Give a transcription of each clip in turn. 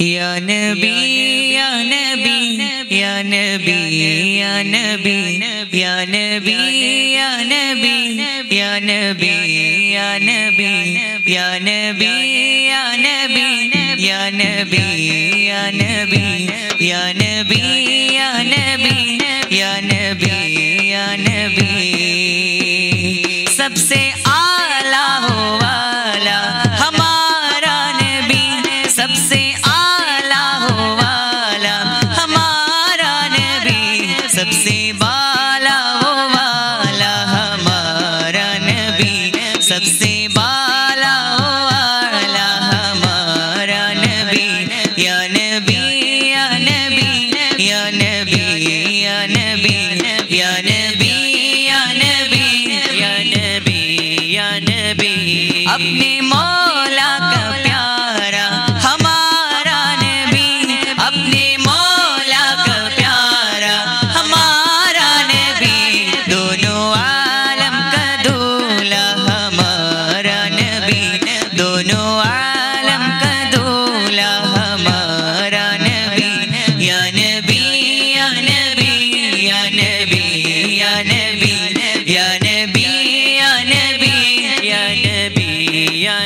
या नबी या नबी या नबी या नबी या नबी या नबी या नबी या नबी या नबी या नबी या नबी या बी या नबी या नबी या नबी या नबी सबसे आला हो अपनी माँ Yeah.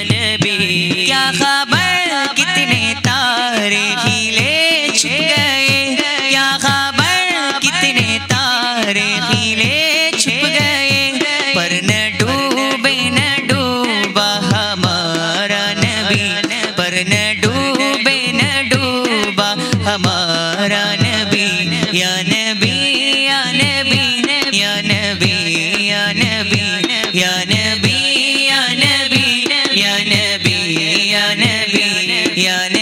Yeah.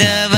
ಕದವ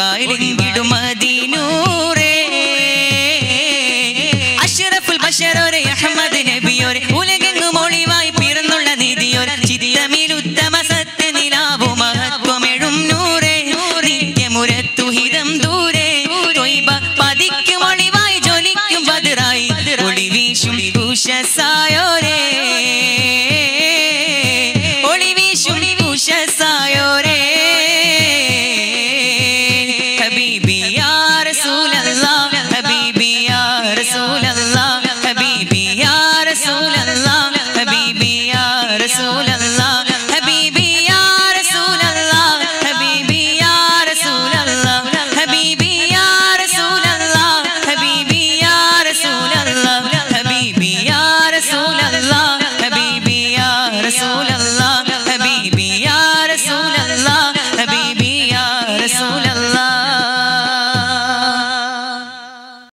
smiling